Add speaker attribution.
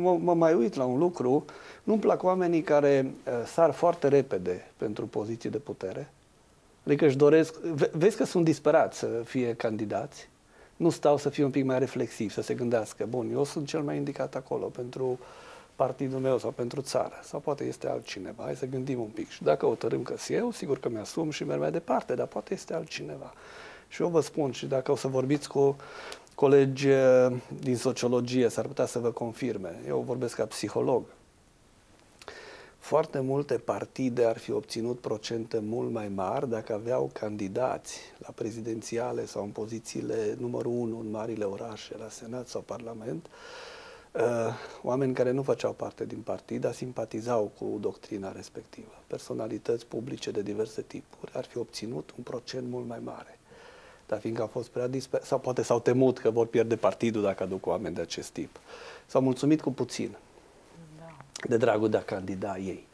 Speaker 1: mă, mă mai uit la un lucru, nu-mi plac oamenii care uh, sar foarte repede pentru poziții de putere, adică își doresc, vezi că sunt disperați să fie candidați, nu stau să fie un pic mai reflexiv, să se gândească, bun, eu sunt cel mai indicat acolo pentru partidul meu sau pentru țară, sau poate este altcineva, hai să gândim un pic. Și dacă hotărâm că eu, sigur că mi-asum și merg mai departe, dar poate este altcineva. Și eu vă spun, și dacă o să vorbiți cu colegi eh, din sociologie, s-ar putea să vă confirme. Eu vorbesc ca psiholog. Foarte multe partide ar fi obținut procente mult mai mari dacă aveau candidați la prezidențiale sau în pozițiile numărul unu în marile orașe, la Senat sau Parlament, uh, oameni care nu făceau parte din partid, dar simpatizau cu doctrina respectivă. Personalități publice de diverse tipuri ar fi obținut un procent mult mai mare. Dar fiindcă au fost prea disper... sau poate s-au temut că vor pierde partidul dacă aduc oameni de acest tip. S-au mulțumit cu puțin de dragul de a candida ei.